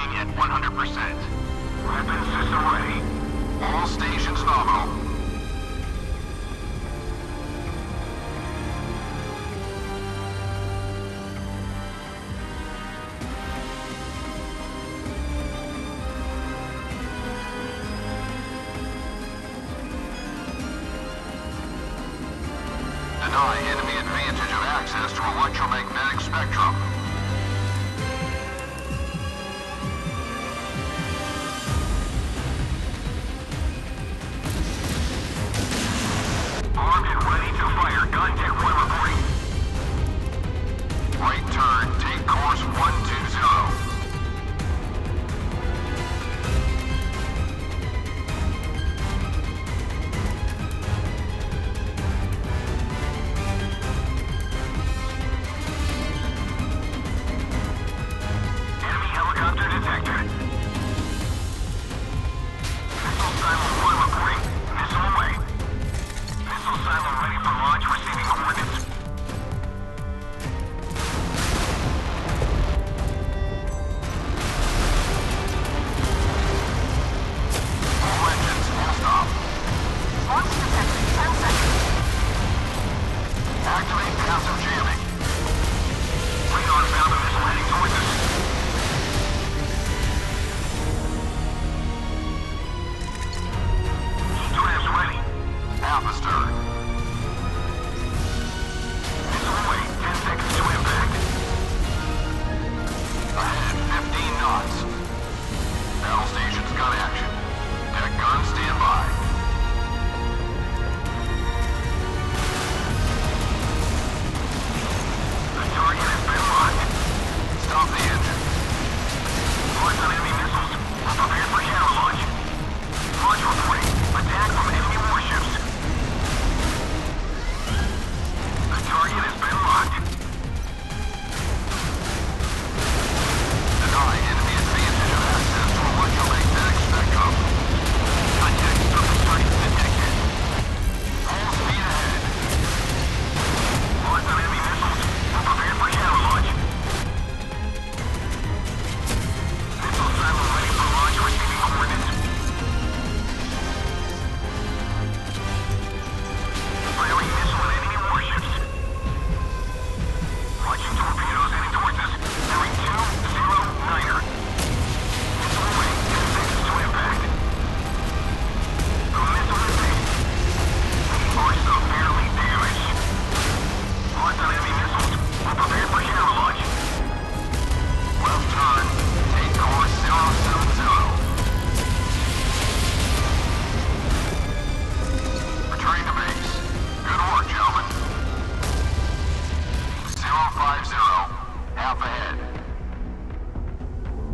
Tracking at 100%. Weapon system ready. All stations nominal. Deny enemy advantage of access to electromagnetic spectrum. Asylum Ready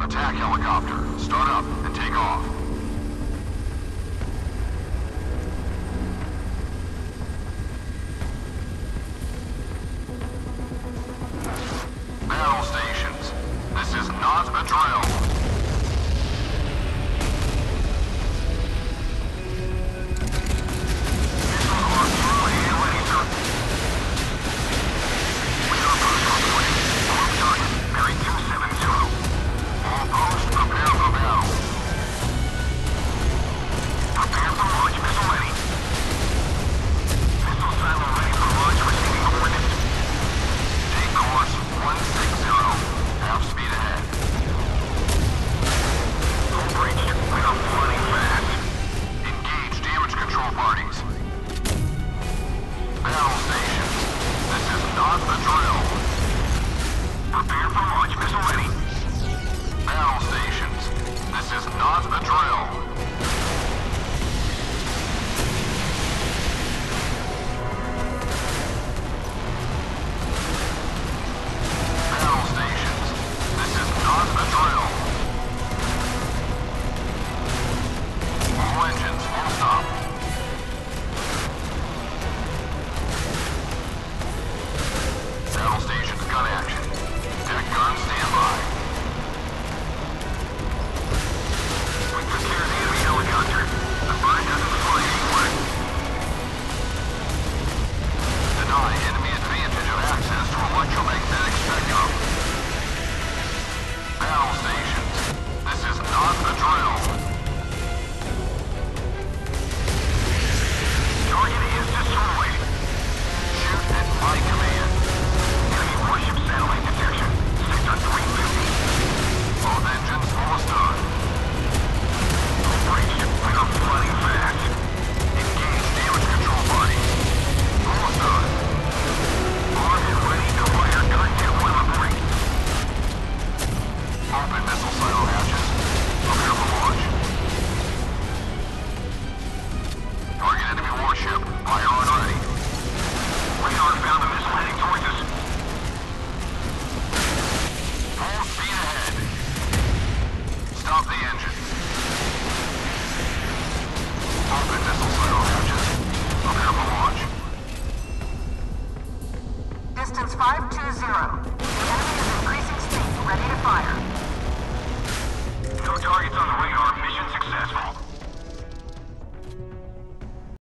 Attack helicopter. Start up and take off. Distance 520. The enemy is increasing speed. Ready to fire. No targets on the radar. Mission successful.